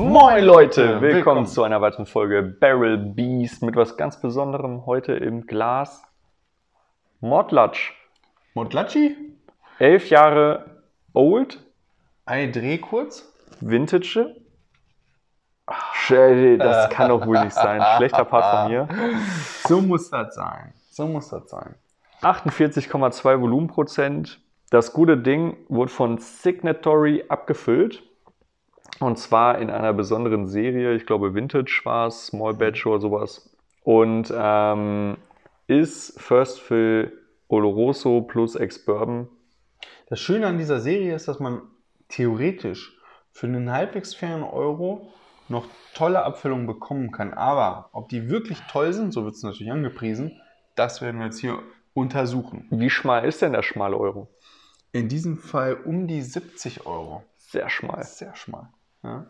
Moin Leute, willkommen, willkommen, zu einer weiteren Folge Barrel Beast mit was ganz Besonderem heute im Glas. Mordlatsch. Mordlatschi? Elf Jahre old. Ein Dreh kurz. Vintage. Das kann doch wohl nicht sein. Schlechter Part von mir. So muss das sein. So muss das sein. 48,2 Volumenprozent. Das gute Ding wurde von Signatory abgefüllt. Und zwar in einer besonderen Serie, ich glaube Vintage war es, Small Batch oder sowas. Und ähm, ist First Fill Oloroso plus Ex-Bourbon. Das Schöne an dieser Serie ist, dass man theoretisch für einen halbwegs fairen Euro noch tolle Abfüllungen bekommen kann. Aber ob die wirklich toll sind, so wird es natürlich angepriesen, das werden wir jetzt hier untersuchen. Wie schmal ist denn der schmale Euro? In diesem Fall um die 70 Euro. Sehr schmal. Sehr schmal. Ja?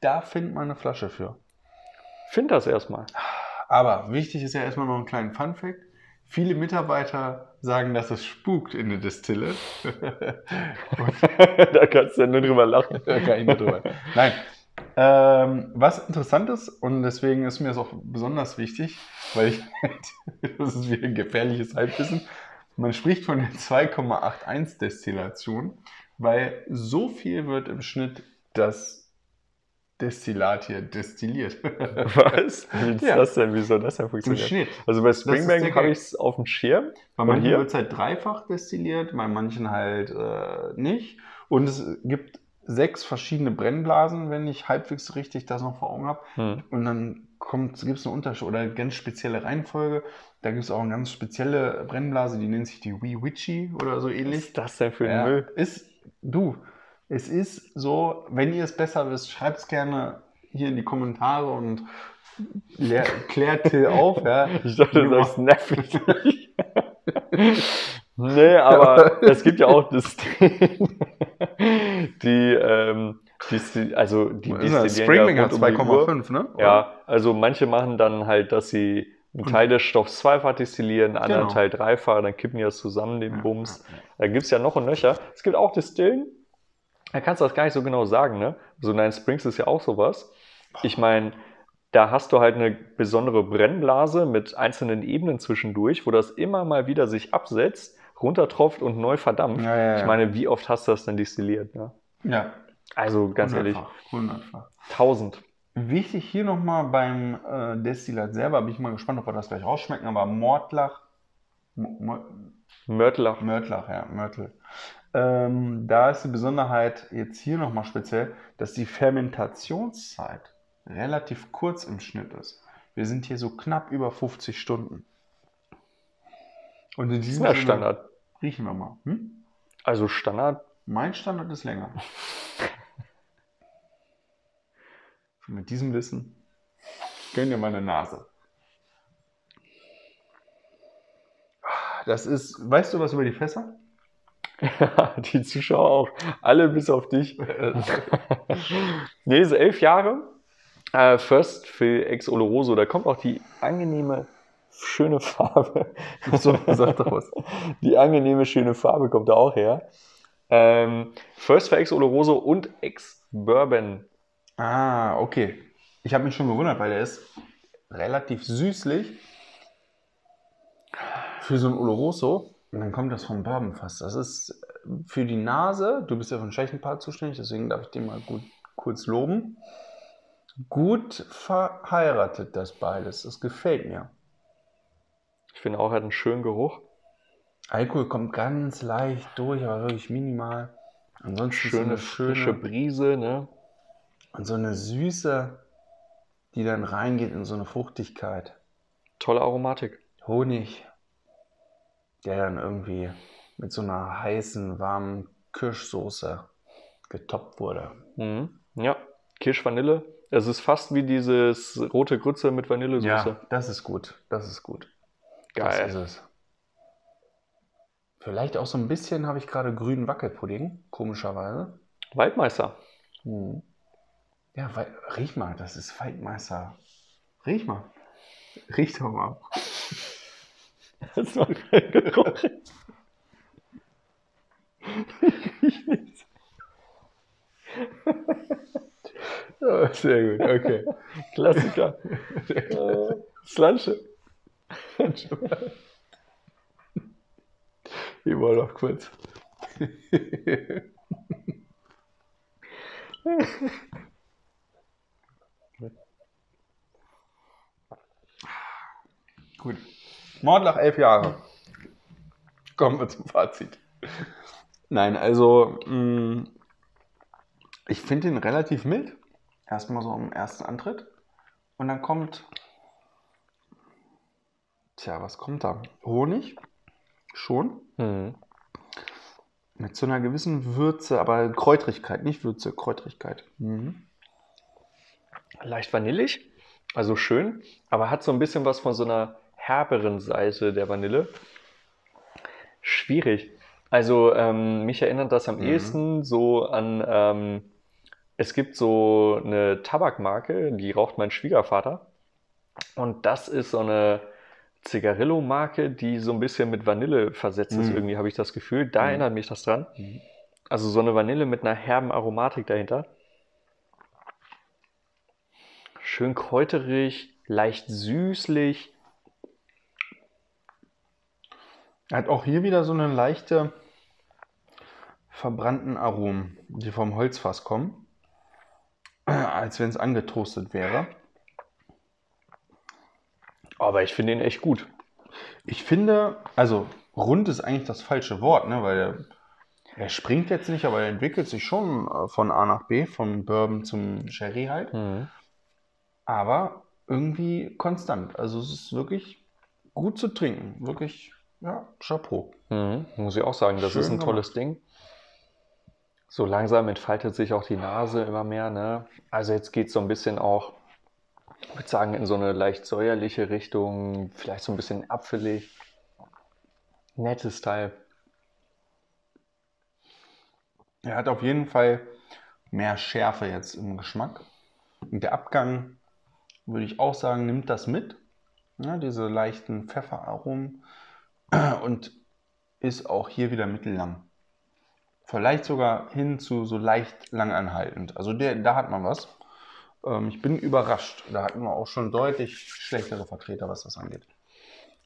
Da findet man eine Flasche für. Find das erstmal. Aber wichtig ist ja erstmal noch ein kleiner Fun-Fact. Viele Mitarbeiter sagen, dass es spukt in der Distille. da kannst du ja nur drüber lachen. da kann ich nur drüber. Nein. Ähm, was interessant ist, und deswegen ist mir das auch besonders wichtig, weil ich, das ist wie ein gefährliches Halbwissen, man spricht von der 2,81 Destillation, weil so viel wird im Schnitt das Destillat hier destilliert. Was? Wie ist ja. das denn? Wie soll das denn funktionieren? Schnitt. Also bei Springbank habe ich es auf dem Schirm. Bei manchen wird es halt dreifach destilliert, bei manchen halt äh, nicht. Und es gibt sechs verschiedene Brennblasen, wenn ich halbwegs richtig das noch vor Augen habe. Hm. Und dann gibt es eine Unterschied oder eine ganz spezielle Reihenfolge. Da gibt es auch eine ganz spezielle Brennblase, die nennt sich die Wee Witchy oder so ähnlich. Was ist das denn für ein ja, Müll? Ist, du, es ist so, wenn ihr es besser wisst, schreibt es gerne hier in die Kommentare und klärt Till auf. Ja. Ich dachte, du sagst nervig. nee, aber es gibt ja auch das die, ähm, die, also die Springling hat 2,5, ne? Oder? Ja, also manche machen dann halt, dass sie einen Teil des Stoffs zweifach destillieren, einen anderen genau. Teil dreifach, dann kippen die das zusammen, den Bums. Da gibt es ja noch ein Nöcher. Es gibt auch Distillen, da kannst du das gar nicht so genau sagen, ne? So Nine Springs ist ja auch sowas. Ich meine, da hast du halt eine besondere Brennblase mit einzelnen Ebenen zwischendurch, wo das immer mal wieder sich absetzt, runtertropft und neu verdampft. Ja, ja, ja. Ich meine, wie oft hast du das denn destilliert? Ne? Ja. Also ganz ehrlich. Hundertfach. Tausend. Wichtig hier nochmal beim äh, Destillat selber, bin ich mal gespannt, ob wir das gleich rausschmecken, aber Mordlach. Mörtlach. Mörtlach, ja, Mörtel. Ähm, da ist die Besonderheit jetzt hier nochmal speziell, dass die Fermentationszeit relativ kurz im Schnitt ist. Wir sind hier so knapp über 50 Stunden. Und in diesem ja Standard. Riechen wir mal. Hm? Also Standard? Mein Standard ist länger. Mit diesem Wissen gönn dir meine Nase. Das ist, weißt du was über die Fässer? Ja, die Zuschauer auch. Alle bis auf dich. nee, so elf Jahre. Äh, First für Ex Oloroso. Da kommt auch die angenehme, schöne Farbe. So, sag doch was. Die angenehme, schöne Farbe kommt da auch her. Ähm, First für Ex Oloroso und Ex Bourbon. Ah, okay. Ich habe mich schon gewundert, weil der ist relativ süßlich für so ein Oloroso. Und dann kommt das vom Bourbon fast. Das ist äh, für die Nase, du bist ja für den Schwächenpart zuständig, deswegen darf ich dir mal gut, kurz loben. Gut verheiratet das beides. Das gefällt mir. Ich finde auch, er hat einen schönen Geruch. Alkohol kommt ganz leicht durch, aber wirklich minimal. Ansonsten schöne, so eine schöne frische Brise, ne? Und so eine Süße, die dann reingeht in so eine Fruchtigkeit. Tolle Aromatik. Honig der dann irgendwie mit so einer heißen, warmen Kirschsoße getoppt wurde. Mhm. Ja, Kirschvanille. Es ist fast wie dieses rote Grütze mit Vanillesoße. Ja, das ist gut. Das ist gut. Geil. Das ist es. Vielleicht auch so ein bisschen habe ich gerade grünen Wackelpudding, komischerweise. Waldmeister. Mhm. Ja, riech mal, das ist Waldmeister. Riech mal. Riech doch mal. Das war kein Geruch. Ich nicht. Oh, sehr gut, okay. Klassiker. äh, Slanche. Ich war noch kurz. Gut. Mordlach elf Jahre. Kommen wir zum Fazit. Nein, also mh, mm, ich finde ihn relativ mild. Erstmal so im ersten Antritt. Und dann kommt. Tja, was kommt da? Honig. Schon. Mhm. Mit so einer gewissen Würze, aber Kräutrigkeit, nicht Würze, Kräutrigkeit. Mhm. Leicht vanillig, also schön, aber hat so ein bisschen was von so einer herberen Seite der Vanille. Schwierig. Also ähm, mich erinnert das am mhm. ehesten so an, ähm, es gibt so eine Tabakmarke, die raucht mein Schwiegervater. Und das ist so eine Zigarillo-Marke, die so ein bisschen mit Vanille versetzt ist, mhm. irgendwie habe ich das Gefühl. Da mhm. erinnert mich das dran. Mhm. Also so eine Vanille mit einer herben Aromatik dahinter. Schön kräuterig, leicht süßlich. Er hat auch hier wieder so eine leichte verbrannten Aromen, die vom Holzfass kommen, als wenn es angetoastet wäre. Aber ich finde ihn echt gut. Ich finde, also rund ist eigentlich das falsche Wort, ne? weil er, er springt jetzt nicht, aber er entwickelt sich schon äh, von A nach B, vom Bourbon zum Sherry halt. Mhm. Aber irgendwie konstant. Also es ist wirklich gut zu trinken. Wirklich, ja, Chapeau. Mhm. Muss ich auch sagen, das Schön ist ein tolles gemacht. Ding. So langsam entfaltet sich auch die Nase immer mehr. Ne? Also jetzt geht es so ein bisschen auch ich würde sagen, in so eine leicht säuerliche Richtung, vielleicht so ein bisschen apfelig. Nettes Teil. Er hat auf jeden Fall mehr Schärfe jetzt im Geschmack. Und der Abgang, würde ich auch sagen, nimmt das mit. Ja, diese leichten Pfefferaromen. Und ist auch hier wieder mittellang. Vielleicht sogar hin zu so leicht langanhaltend. Also der, da hat man was. Ähm, ich bin überrascht. Da hatten wir auch schon deutlich schlechtere Vertreter, was das angeht.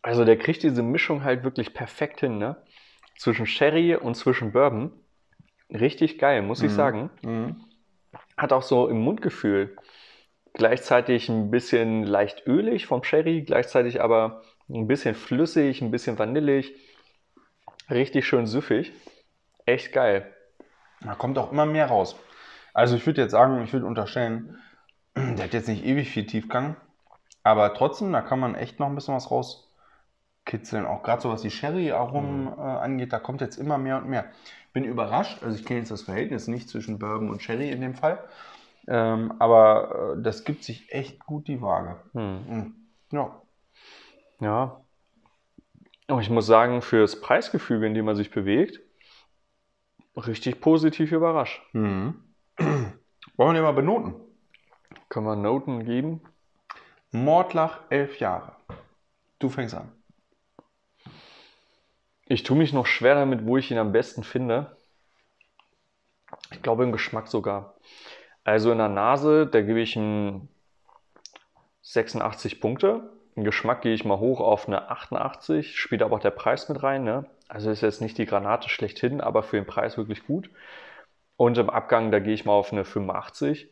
Also der kriegt diese Mischung halt wirklich perfekt hin, ne? Zwischen Sherry und zwischen Bourbon. Richtig geil, muss mhm. ich sagen. Mhm. Hat auch so im Mundgefühl gleichzeitig ein bisschen leicht ölig vom Sherry, gleichzeitig aber ein bisschen flüssig, ein bisschen vanillig. Richtig schön süffig. Echt geil. Da kommt auch immer mehr raus. Also ich würde jetzt sagen, ich würde unterstellen, der hat jetzt nicht ewig viel Tiefgang, aber trotzdem, da kann man echt noch ein bisschen was rauskitzeln. Auch gerade so was die Sherry-Aromen mhm. äh, angeht, da kommt jetzt immer mehr und mehr. Bin überrascht, also ich kenne jetzt das Verhältnis nicht zwischen Bourbon und Sherry in dem Fall, ähm, aber äh, das gibt sich echt gut die Waage. Mhm. Mhm. Ja. Ja. Aber ich muss sagen, fürs Preisgefüge, in dem man sich bewegt, richtig positiv überrascht. Mhm. Wollen wir den mal benoten? Können wir Noten geben? Mordlach, elf Jahre. Du fängst an. Ich tue mich noch schwer damit, wo ich ihn am besten finde. Ich glaube im Geschmack sogar. Also in der Nase, da gebe ich ihm 86 Punkte. Geschmack gehe ich mal hoch auf eine 88, spielt aber auch der Preis mit rein. Ne? Also ist jetzt nicht die Granate schlechthin, aber für den Preis wirklich gut. Und im Abgang, da gehe ich mal auf eine 85.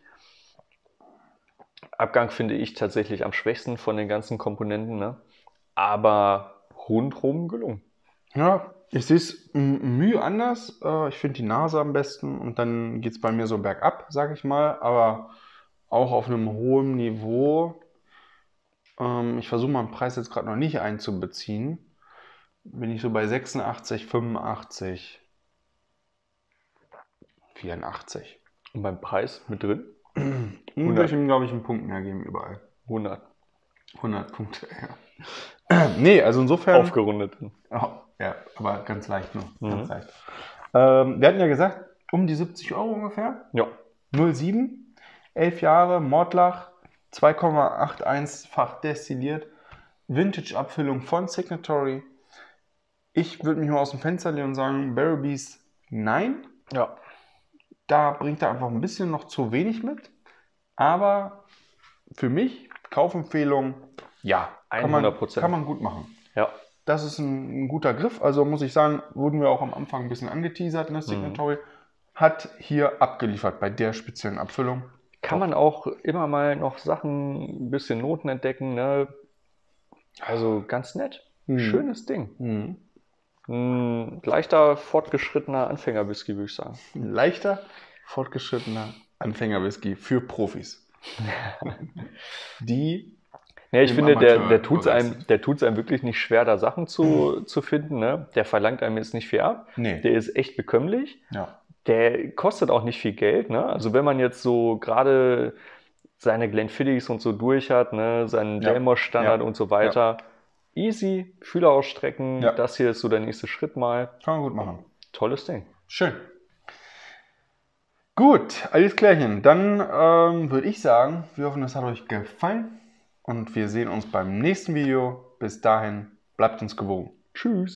Abgang finde ich tatsächlich am schwächsten von den ganzen Komponenten, ne? aber rundherum gelungen. Ja, ich sehe es mühe anders. Äh, ich finde die Nase am besten und dann geht es bei mir so bergab, sage ich mal, aber auch auf einem hohen Niveau. Ähm, ich versuche meinen Preis jetzt gerade noch nicht einzubeziehen. Bin ich so bei 86, 85, 84. Und beim Preis mit drin? Würde ich ihm, glaube ich, einen Punkt mehr geben überall. 100. 100 Punkte, ja. nee, also insofern. Aufgerundet. Oh, ja, aber ganz leicht nur. Mhm. Ganz leicht. Ähm, wir hatten ja gesagt, um die 70 Euro ungefähr. Ja. 07, 11 Jahre, Mordlach, 2,81-fach destilliert, Vintage-Abfüllung von Signatory. Ich würde mich mal aus dem Fenster lehnen und sagen, Barrowbees nein. Ja. Da bringt er einfach ein bisschen noch zu wenig mit. Aber für mich, Kaufempfehlung, ja, kann man, 100%. kann man gut machen. Ja. Das ist ein, ein guter Griff. Also muss ich sagen, wurden wir auch am Anfang ein bisschen angeteasert, ne? Signatory. Hat hier abgeliefert bei der speziellen Abfüllung. Kann man auch immer mal noch Sachen, ein bisschen Noten entdecken. Ne? Also ganz nett. Mhm. Schönes Ding. Mhm. Ein leichter, fortgeschrittener Anfängerwhisky, würde ich sagen. Ein leichter, fortgeschrittener Anfängerwhisky für Profis. Die Ja, ich Im finde, der, Amateur- der tut es einem, der tut's einem wirklich nicht schwer, da Sachen zu, zu finden. Ne? Der verlangt einem jetzt nicht viel ab. Nee. Der ist echt bekömmlich. Ja. Der kostet auch nicht viel Geld. Ne? Also wenn man jetzt so gerade seine Glenfiddichs und so durch hat, ne? seinen Ja. Delmos-Standard Ja. und so weiter, easy, Fühler ausstrecken. Ja. Das hier ist so der nächste Schritt mal. Kann man gut machen. Tolles Ding. Schön. Gut, alles klärchen. Dann ähm, würde ich sagen, wir hoffen, es hat euch gefallen und wir sehen uns beim nächsten Video. Bis dahin, bleibt uns gewogen. Tschüss.